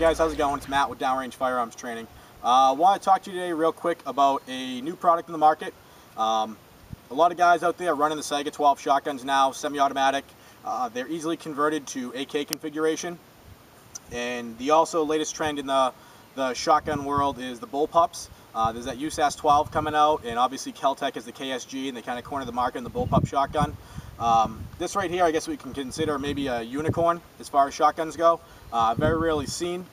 Guys, how's it going? It's Matt with Downrange Firearms Training. I uh, want to talk to you today real quick about a new product in the market. Um, a lot of guys out there are running the Saiga 12 shotguns now, semi-automatic. Uh, they're easily converted to AK configuration. And the also latest trend in the, the shotgun world is the bullpups. Uh, there's that USAS 12 coming out, and obviously Keltec is the KSG, and they kind of cornered the market in the bullpup shotgun. Um, this right here, I guess we can consider maybe a unicorn as far as shotguns go. Uh, very rarely seen.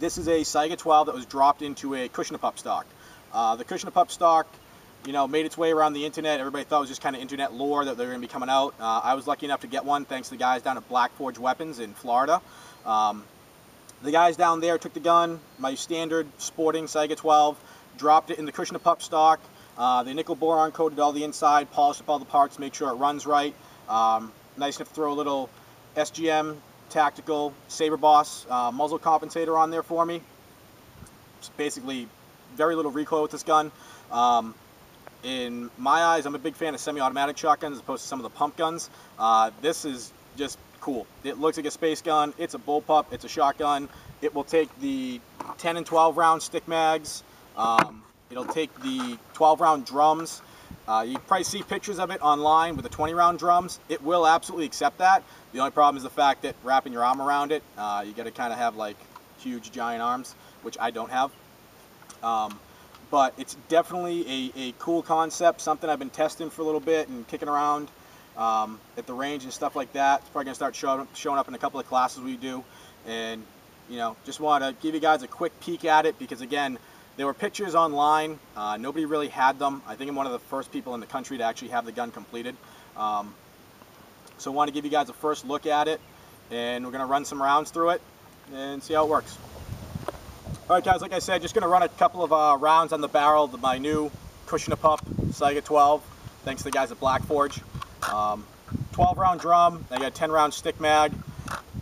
This is a Saiga 12 that was dropped into a Kushnapup stock. Uh, the Pup stock, you know, made its way around the internet. Everybody thought it was just kind of internet lore that they were going to be coming out. Uh, I was lucky enough to get one thanks to the guys down at Black Forge Weapons in Florida. Um, the guys down there took the gun, my standard sporting Saiga 12, dropped it in the Kushnapup stock. Uh, they nickel boron coated all the inside, polished up all the parts, make sure it runs right. Um, nice to throw a little SGM tactical Saber Boss uh, muzzle compensator on there for me. It's basically very little recoil with this gun. Um, in my eyes, I'm a big fan of semi-automatic shotguns as opposed to some of the pump guns. Uh, this is just cool. It looks like a space gun. It's a bullpup. It's a shotgun. It will take the 10 and 12 round stick mags. Um, it'll take the 12 round drums. Uh, you probably see pictures of it online with the 20 round drums. It will absolutely accept that. The only problem is the fact that wrapping your arm around it, uh, you got to kind of have like huge giant arms, which I don't have. Um, but it's definitely a, a cool concept, something I've been testing for a little bit and kicking around um, at the range and stuff like that. It's probably to start showing, showing up in a couple of classes we do. And, you know, just want to give you guys a quick peek at it because, again, there were pictures online. Uh, nobody really had them. I think I'm one of the first people in the country to actually have the gun completed. Um, so I want to give you guys a first look at it. And we're going to run some rounds through it and see how it works. All right, guys, like I said, just going to run a couple of uh, rounds on the barrel of my new Kushnapup Saiga 12, thanks to the guys at Black Forge. Um, 12 round drum, I got a 10 round stick mag.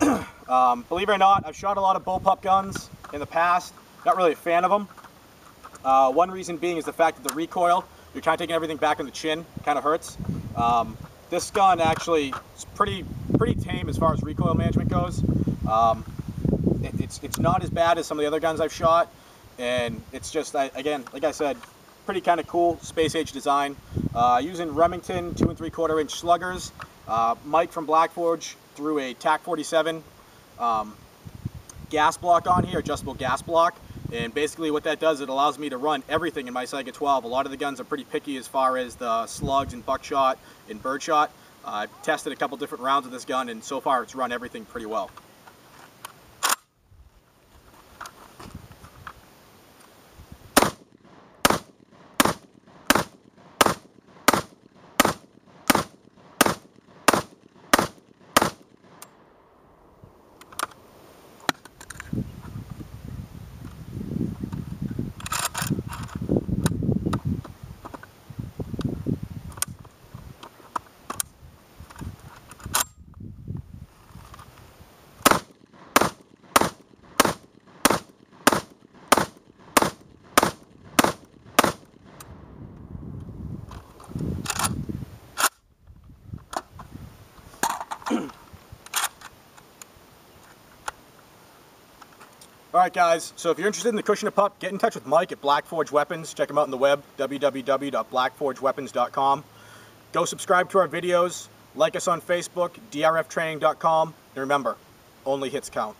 um, believe it or not, I've shot a lot of bullpup guns in the past. Not really a fan of them. Uh, one reason being is the fact that the recoil, you're kind of taking everything back on the chin, kind of hurts. Um, this gun actually is pretty pretty tame as far as recoil management goes. Um, it, it's, it's not as bad as some of the other guns I've shot. And it's just, I, again, like I said, pretty kind of cool space age design. Uh, using Remington two and three quarter inch sluggers. Uh, Mike from Blackforge threw a TAC 47 um, gas block on here, adjustable gas block. And basically what that does, it allows me to run everything in my Saiga 12. A lot of the guns are pretty picky as far as the slugs and buckshot and birdshot. Uh, I've tested a couple different rounds of this gun and so far it's run everything pretty well. Alright guys, so if you're interested in the Kushnapup, get in touch with Mike at Black Forge Weapons. Check him out on the web, www.blackforgeweapons.com. Go subscribe to our videos, like us on Facebook, drftraining.com, and remember, only hits count.